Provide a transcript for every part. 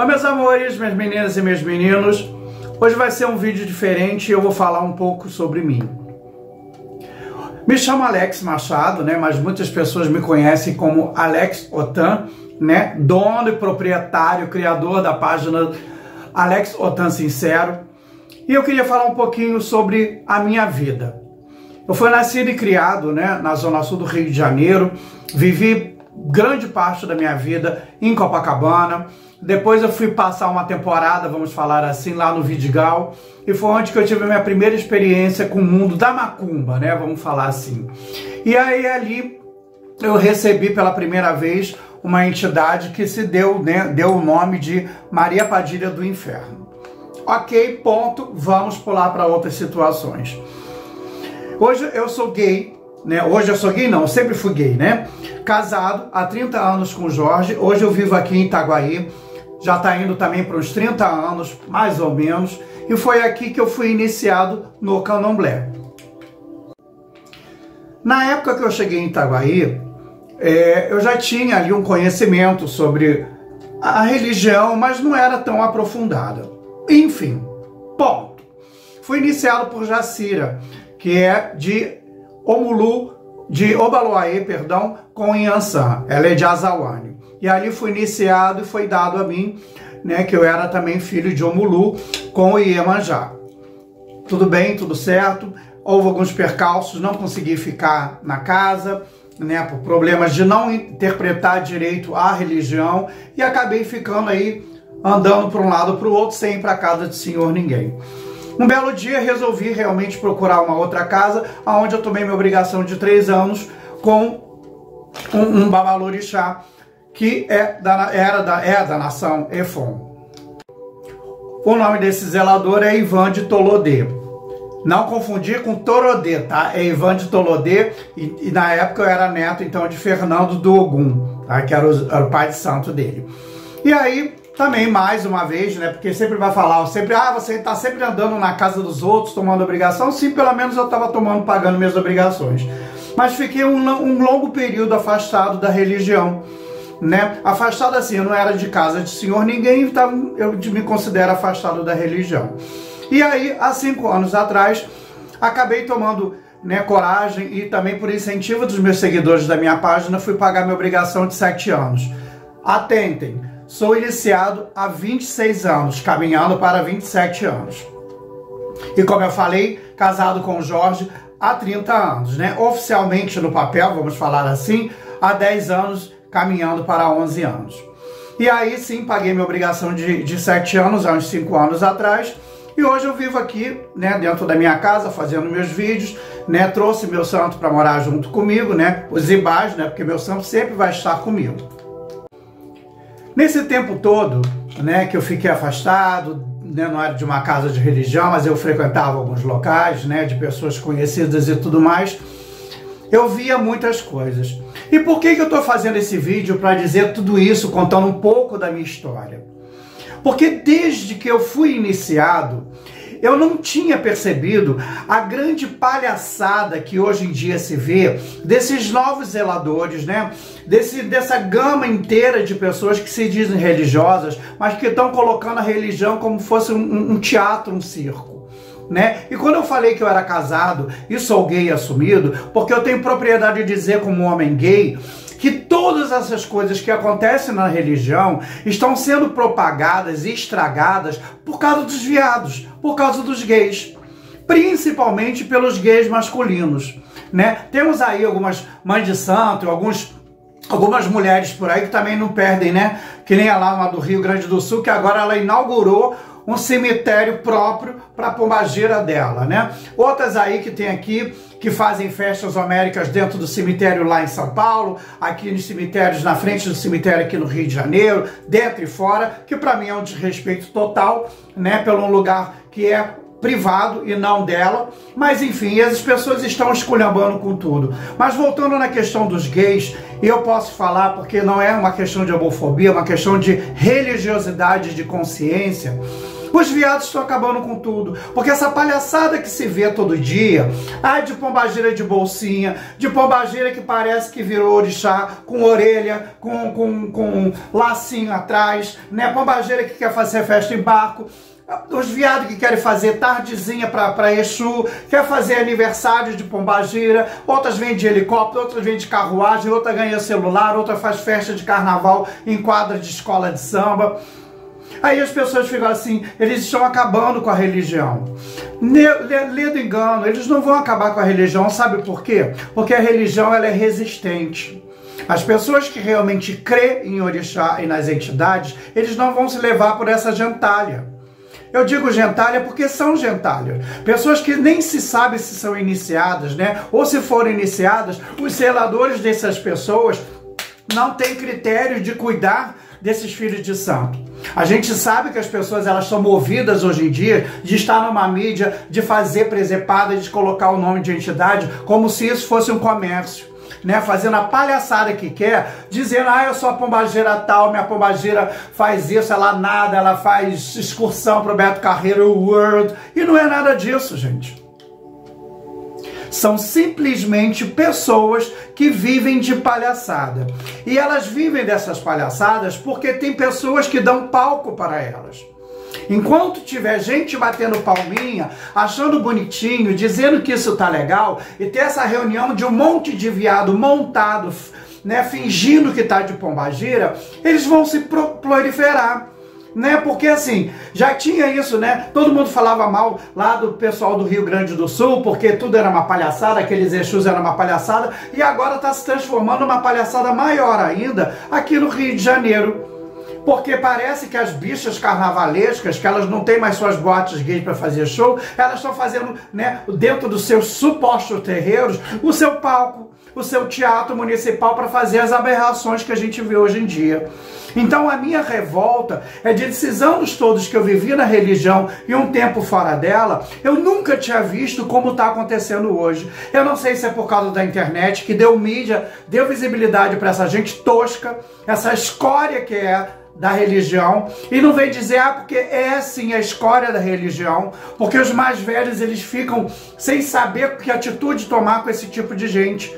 Oi meus amores, minhas meninas e meus meninos. Hoje vai ser um vídeo diferente e eu vou falar um pouco sobre mim. Me chamo Alex Machado, né, mas muitas pessoas me conhecem como Alex Otan, né, dono e proprietário, criador da página Alex Otan Sincero. E eu queria falar um pouquinho sobre a minha vida. Eu fui nascido e criado, né, na zona sul do Rio de Janeiro. Vivi grande parte da minha vida em Copacabana. Depois eu fui passar uma temporada, vamos falar assim, lá no Vidigal. E foi onde que eu tive a minha primeira experiência com o mundo da macumba, né? Vamos falar assim. E aí ali eu recebi pela primeira vez uma entidade que se deu, né, deu o nome de Maria Padilha do Inferno. Ok, ponto. Vamos pular para outras situações. Hoje eu sou gay, né? Hoje eu sou gay, não, sempre fui gay, né? Casado há 30 anos com Jorge. Hoje eu vivo aqui em Itaguaí já está indo também para uns 30 anos, mais ou menos, e foi aqui que eu fui iniciado no candomblé. Na época que eu cheguei em Itaguaí, é, eu já tinha ali um conhecimento sobre a religião, mas não era tão aprofundada. Enfim, ponto. Fui iniciado por Jacira, que é de Omulu, de Obaloaê, perdão, com Inhansã. Ela é de Azawane. E ali fui iniciado e foi dado a mim, né, que eu era também filho de Omulu com Iemanjá. Tudo bem, tudo certo. Houve alguns percalços, não consegui ficar na casa, né, por problemas de não interpretar direito a religião e acabei ficando aí andando para um lado para o outro sem ir para casa de senhor ninguém. Um belo dia resolvi realmente procurar uma outra casa, onde eu tomei minha obrigação de três anos com um, um babalorixá que é da, era da, é da nação Efon. O nome desse zelador é Ivan de Tolodê. Não confundir com Torodê, tá? É Ivan de Tolodê e, e, na época eu era neto então de Fernando do Ogum, tá? que era o, era o pai de santo dele. E aí, também mais uma vez, né? Porque sempre vai falar, sempre, ah, você está sempre andando na casa dos outros, tomando obrigação. Sim, pelo menos eu estava tomando, pagando minhas obrigações. Mas fiquei um, um longo período afastado da religião né? Afastado assim, eu não era de casa de senhor ninguém, então eu me considero afastado da religião. E aí, há cinco anos atrás, acabei tomando né, coragem e também por incentivo dos meus seguidores da minha página, fui pagar minha obrigação de sete anos. Atentem, sou iniciado há 26 anos, caminhando para 27 anos. E como eu falei, casado com o Jorge há 30 anos, né? Oficialmente no papel, vamos falar assim, há 10 anos caminhando para 11 anos. E aí sim, paguei minha obrigação de, de 7 anos, há uns 5 anos atrás, e hoje eu vivo aqui, né, dentro da minha casa, fazendo meus vídeos, né, trouxe meu santo para morar junto comigo, né, os ibás, né, porque meu santo sempre vai estar comigo. Nesse tempo todo, né, que eu fiquei afastado, né, não era de uma casa de religião, mas eu frequentava alguns locais, né, de pessoas conhecidas e tudo mais, eu via muitas coisas. E por que, que eu estou fazendo esse vídeo para dizer tudo isso, contando um pouco da minha história? Porque desde que eu fui iniciado, eu não tinha percebido a grande palhaçada que hoje em dia se vê desses novos zeladores, né? Desse, dessa gama inteira de pessoas que se dizem religiosas, mas que estão colocando a religião como fosse um, um teatro, um circo né? E quando eu falei que eu era casado e sou gay assumido, porque eu tenho propriedade de dizer como homem gay, que todas essas coisas que acontecem na religião estão sendo propagadas e estragadas por causa dos viados, por causa dos gays, principalmente pelos gays masculinos, né? Temos aí algumas mães de santo, alguns algumas mulheres por aí que também não perdem, né? Que nem a lá do Rio Grande do Sul, que agora ela inaugurou um cemitério próprio para a pombageira dela, né? Outras aí que tem aqui que fazem festas homéricas dentro do cemitério lá em São Paulo, aqui nos cemitérios, na frente do cemitério aqui no Rio de Janeiro, dentro e fora, que para mim é um desrespeito total, né, pelo lugar que é privado e não dela, mas enfim, as pessoas estão esculhambando com tudo. Mas voltando na questão dos gays, eu posso falar porque não é uma questão de homofobia, é uma questão de religiosidade, de consciência. Os viados estão acabando com tudo. Porque essa palhaçada que se vê todo dia, ai de pombagira de bolsinha, de pombagira que parece que virou orixá, com orelha, com, com, com lacinho atrás, né? Pombagira que quer fazer festa em barco os viados que querem fazer tardezinha para Exu, quer fazer aniversário de Pombagira, outras vêm de helicóptero, outras vêm de carruagem, outra ganha celular, outra faz festa de carnaval em quadra de escola de samba. Aí as pessoas ficam assim, eles estão acabando com a religião. Lê do engano, eles não vão acabar com a religião, sabe por quê? Porque a religião ela é resistente. As pessoas que realmente crê em orixá e nas entidades, eles não vão se levar por essa gentalha. Eu digo gentalha porque são gentalhas. Pessoas que nem se sabe se são iniciadas, né? Ou se foram iniciadas, os seladores dessas pessoas não têm critério de cuidar desses filhos de santo. A gente sabe que as pessoas elas são movidas hoje em dia de estar numa mídia, de fazer presepada, de colocar o nome de entidade como se isso fosse um comércio né, fazendo a palhaçada que quer, dizendo, ah, eu sou a pombageira tal, minha pombageira faz isso, ela nada, ela faz excursão pro Beto Carreiro World, e não é nada disso, gente. São simplesmente pessoas que vivem de palhaçada. E elas vivem dessas palhaçadas porque tem pessoas que dão palco para elas. Enquanto tiver gente batendo palminha, achando bonitinho, dizendo que isso tá legal, e ter essa reunião de um monte de viado montado, né, fingindo que tá de pombagira, eles vão se proliferar né? Porque assim, já tinha isso, né? Todo mundo falava mal lá do pessoal do Rio Grande do Sul, porque tudo era uma palhaçada, aqueles Exus eram uma palhaçada, e agora está se transformando numa palhaçada maior ainda aqui no Rio de Janeiro. Porque parece que as bichas carnavalescas, que elas não têm mais suas boates gays para fazer show, elas estão fazendo, né, dentro dos seus supostos terreiros, o seu palco, o seu teatro municipal para fazer as aberrações que a gente vê hoje em dia. Então a minha revolta é de esses anos todos que eu vivi na religião e um tempo fora dela, eu nunca tinha visto como está acontecendo hoje. Eu não sei se é por causa da internet que deu mídia, deu visibilidade para essa gente tosca, essa escória que é da religião e não vem dizer ah porque é sim a escória da religião porque os mais velhos eles ficam sem saber que atitude tomar com esse tipo de gente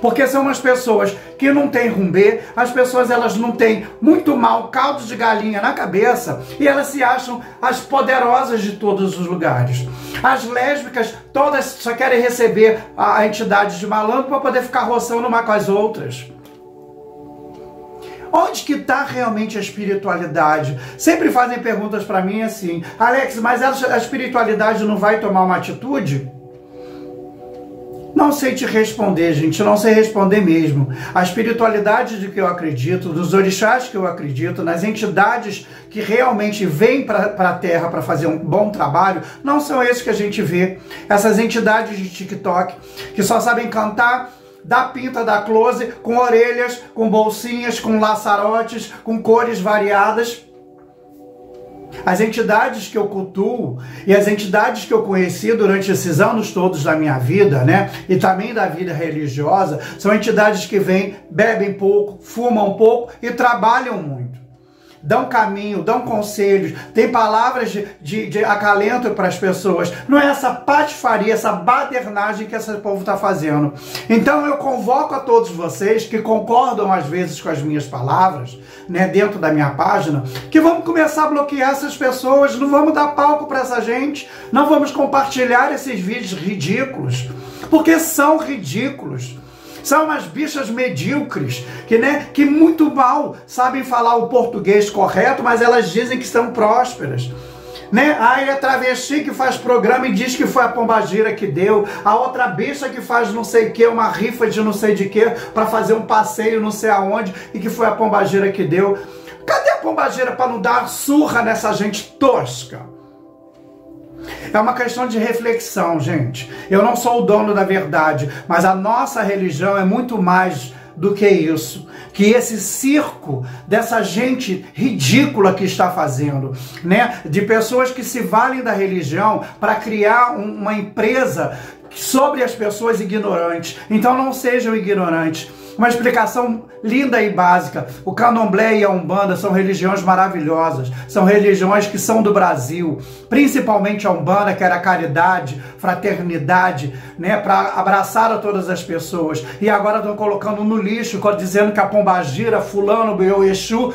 porque são umas pessoas que não têm rumbê, as pessoas elas não têm muito mal caldo de galinha na cabeça e elas se acham as poderosas de todos os lugares. As lésbicas todas só querem receber a entidade de malandro para poder ficar roçando uma com as outras. Onde que está realmente a espiritualidade? Sempre fazem perguntas para mim assim, Alex, mas a espiritualidade não vai tomar uma atitude? Não sei te responder, gente, não sei responder mesmo. A espiritualidade de que eu acredito, dos orixás que eu acredito, nas entidades que realmente vêm para a Terra para fazer um bom trabalho, não são esses que a gente vê. Essas entidades de TikTok que só sabem cantar da pinta da close, com orelhas, com bolsinhas, com laçarotes, com cores variadas. As entidades que eu cultuo e as entidades que eu conheci durante esses anos todos da minha vida, né, e também da vida religiosa, são entidades que vêm, bebem pouco, fumam pouco e trabalham muito dão caminho, dão conselhos, tem palavras de, de, de acalento para as pessoas. Não é essa patifaria, essa badernagem que esse povo está fazendo. Então eu convoco a todos vocês que concordam às vezes com as minhas palavras, né, dentro da minha página, que vamos começar a bloquear essas pessoas, não vamos dar palco para essa gente, não vamos compartilhar esses vídeos ridículos, porque são ridículos. São umas bichas medíocres, que, né, que muito mal sabem falar o português correto, mas elas dizem que são prósperas. Né? Aí a travesti que faz programa e diz que foi a pombagira que deu. A outra bicha que faz não sei o que, uma rifa de não sei de que, para fazer um passeio não sei aonde e que foi a pombagira que deu. Cadê a pombagira para não dar surra nessa gente tosca? É uma questão de reflexão, gente. Eu não sou o dono da verdade, mas a nossa religião é muito mais do que isso, que esse circo dessa gente ridícula que está fazendo, né? De pessoas que se valem da religião para criar uma empresa sobre as pessoas ignorantes. Então não sejam ignorantes. Uma explicação linda e básica. O candomblé e a umbanda são religiões maravilhosas, são religiões que são do Brasil, principalmente a umbanda, que era caridade, fraternidade, né, para abraçar a todas as pessoas. E agora estão colocando no lixo, dizendo que a pombagira, fulano, o Exu,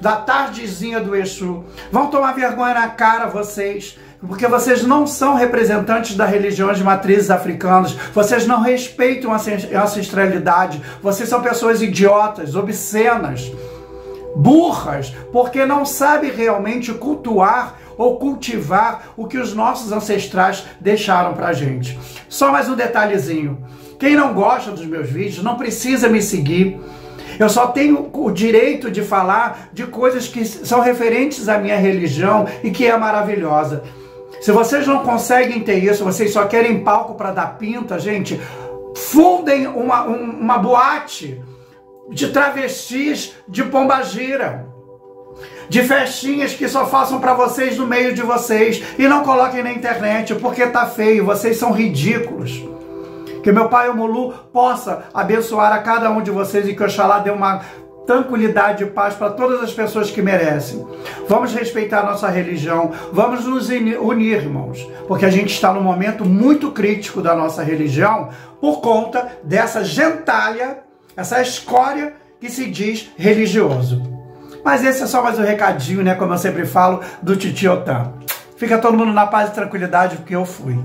da tardezinha do Exu. Vão tomar vergonha na cara vocês porque vocês não são representantes das religiões de matrizes africanas, vocês não respeitam a ancestralidade, vocês são pessoas idiotas, obscenas, burras, porque não sabem realmente cultuar ou cultivar o que os nossos ancestrais deixaram pra gente. Só mais um detalhezinho. Quem não gosta dos meus vídeos não precisa me seguir. Eu só tenho o direito de falar de coisas que são referentes à minha religião e que é maravilhosa. Se vocês não conseguem ter isso, vocês só querem palco para dar pinta, gente, fundem uma, uma boate de travestis de pombagira. De festinhas que só façam para vocês no meio de vocês e não coloquem na internet porque tá feio, vocês são ridículos. Que meu pai, o Mulu, possa abençoar a cada um de vocês e que Oxalá dê uma tranquilidade e paz para todas as pessoas que merecem. Vamos respeitar nossa religião, vamos nos unir, irmãos, porque a gente está num momento muito crítico da nossa religião por conta dessa gentalha, essa escória que se diz religioso. Mas esse é só mais um recadinho, né, como eu sempre falo, do Titiotan. Fica todo mundo na paz e tranquilidade, porque eu fui.